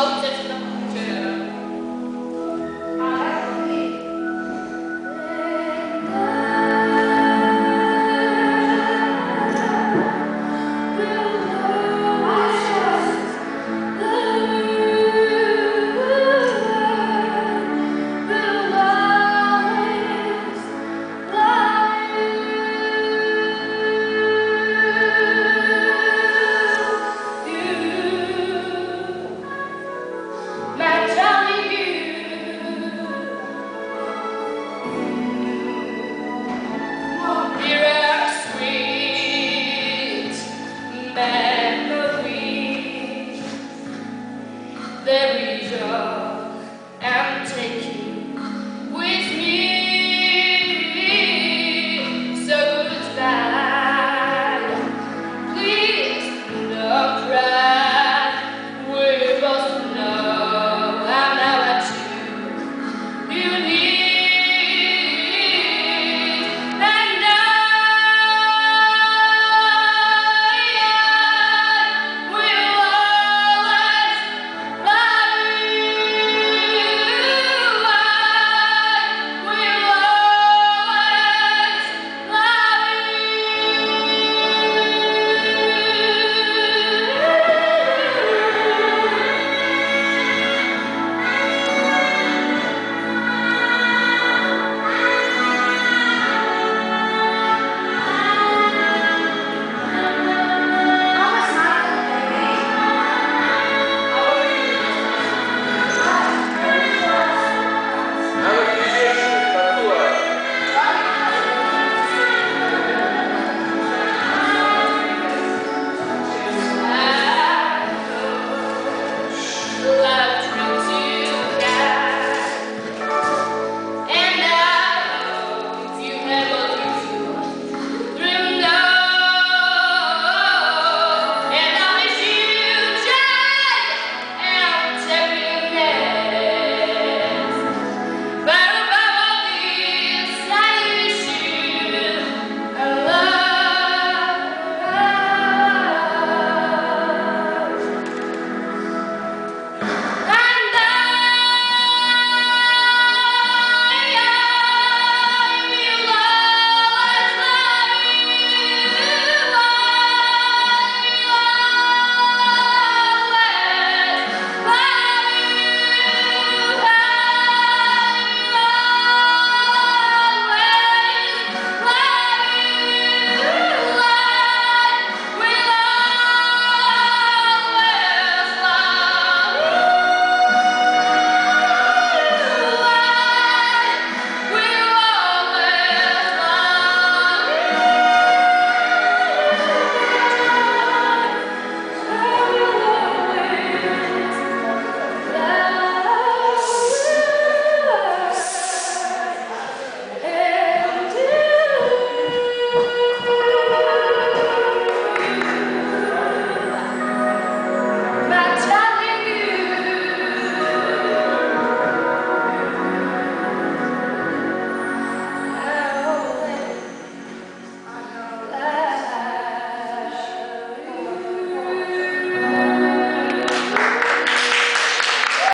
Hauptsächlich you. You need will